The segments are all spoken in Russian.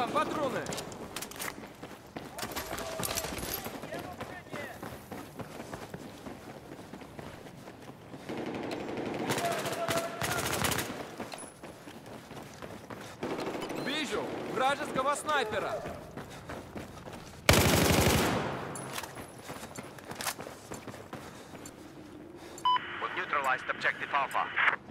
вам патроны! Вижу! Вражеского снайпера! We've neutralized objective Alpha.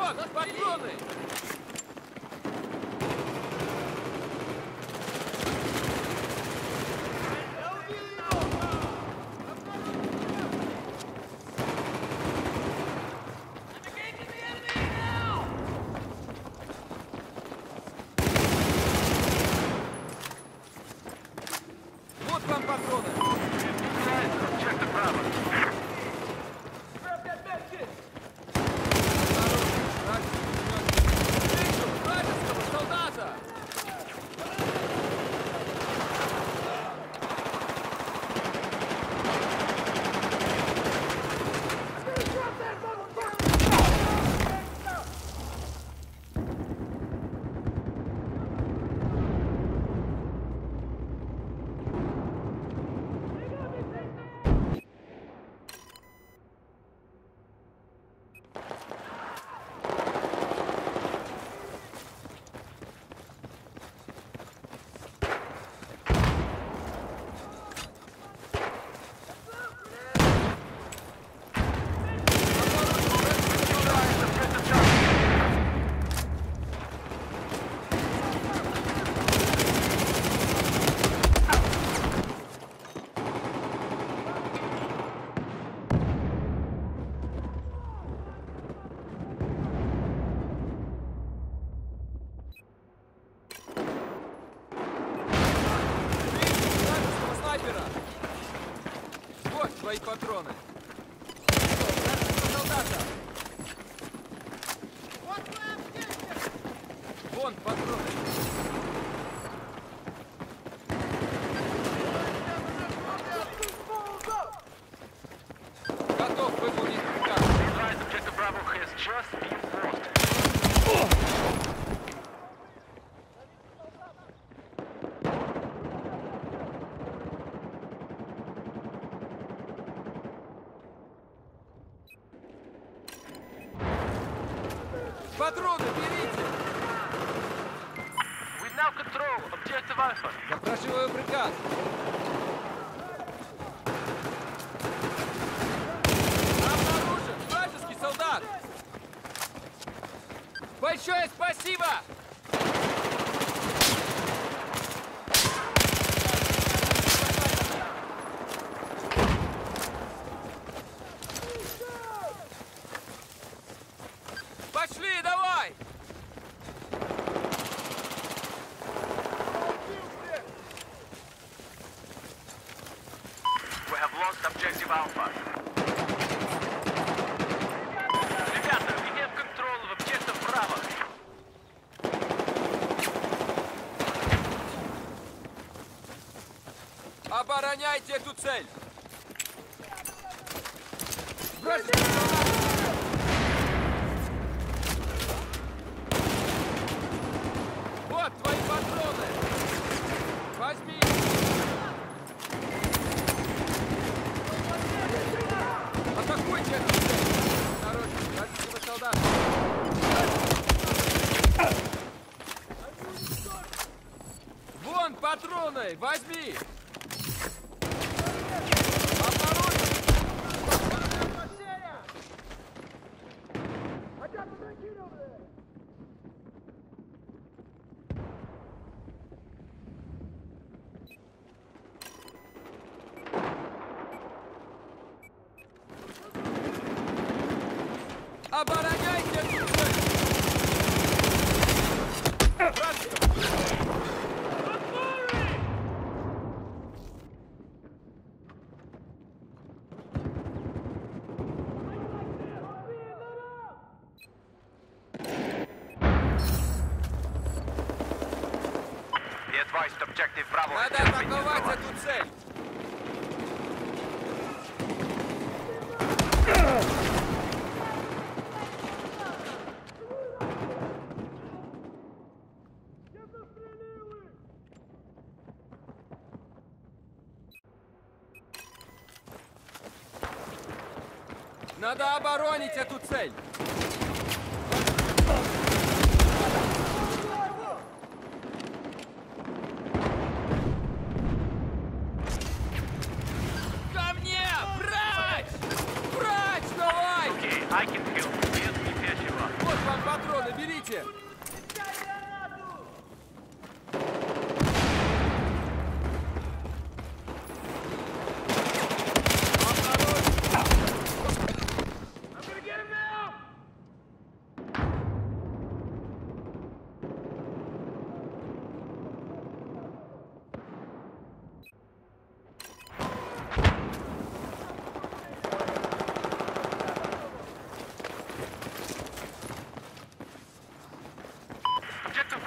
Вот, патроны! Вот вам патроны! Objective Bravo. Вижу вражеского солдата! Вижу вражеского снайпера! Вот твои патроны! Вражеского солдата! Вон патроны! Готов выполнить приказ! Neutralized objective Bravo has just been lost. Патроны берите! We now control objective Alpha. Запрашиваю приказ! Обнаружен вражеский солдат! Большое спасибо! Пошли, давай! Обороняйте эту цель! Солдат! Вот твои патроны! Возьми! Атакуйте эту цель! Осторожно, вражеского солдата! Вон патроны! Возьми! Обнаружен! Обороняйте эту цель! Вражеского! Be advised objective Bravo has Надо just been атаковать neutralized. эту цель! Надо оборонить эту цель!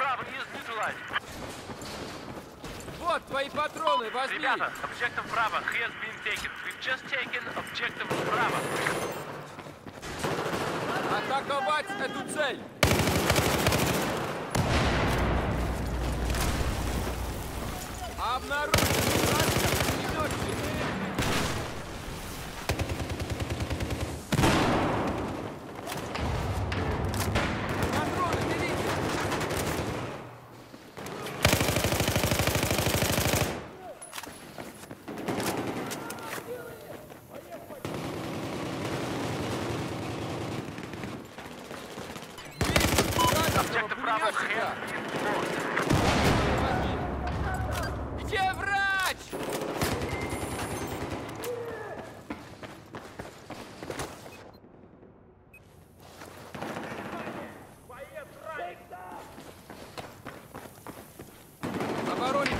Bravo is neutralized. Вот твои патроны, возьми! Ребята, Objective Bravo has been taken. We've just taken Objective Bravo. Атаковать эту цель! Обнаружить врага пулеметчик! Патроны берите! Objective Bravo has been lost. Где врач? Оборонить.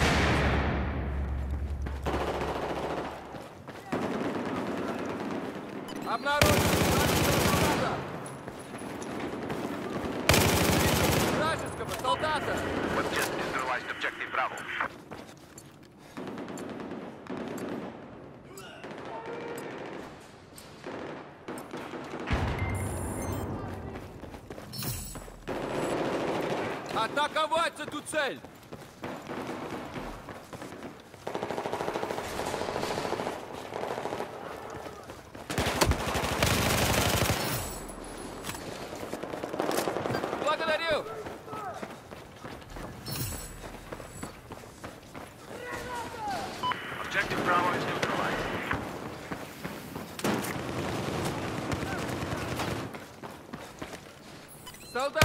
Обнаружить вражеского солдата. Bravo. Атаковать эту цель! Благодарю! Objective Bravo is neutralized. Солдат!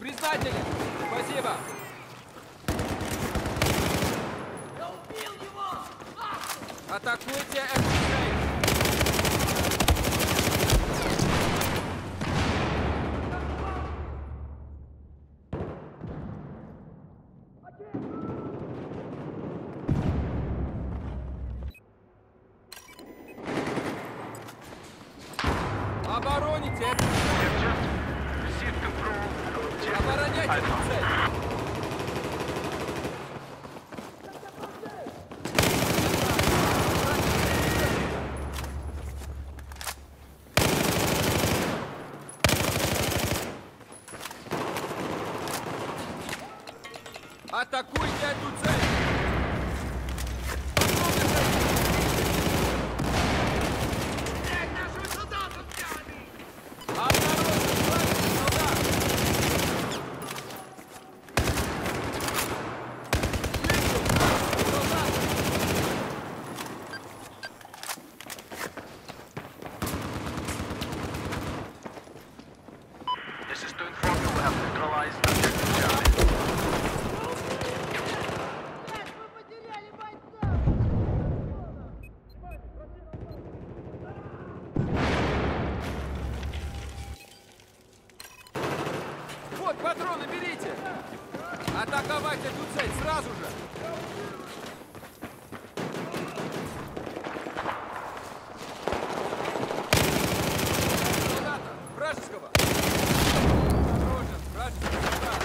Признателен! Спасибо! Атакуйте эту цель! Обороните эту цель! We've just received control of Objective Обороняйте эту Alpha. цель! Атакуйте эту цель! Обнаружен вражеский солдат! Вижу вражеского солдата! This is to inform you we have neutralized Objective Charlie. Блядь, мы потеряли бойца! Вот патроны, берите! Атаковать эту цель сразу же! Солдата! Вражеского! Осторожен! Вражеский солдат!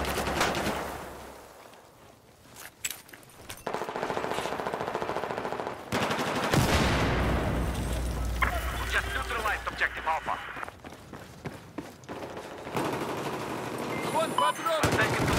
We just neutralized Objective Alpha. Вон патрон!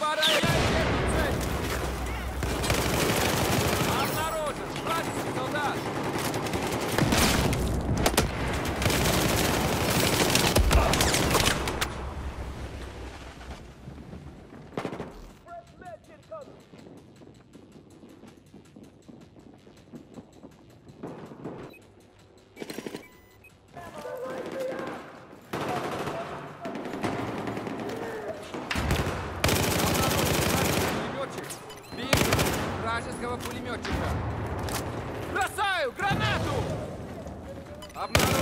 Обороняйте вражеского пулеметчика. Бросаю гранату! Обнаружен.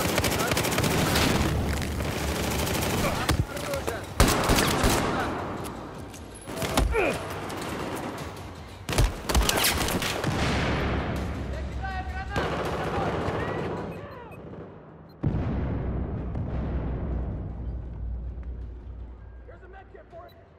Обнаружен. There's a medkit for it!